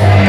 Yeah.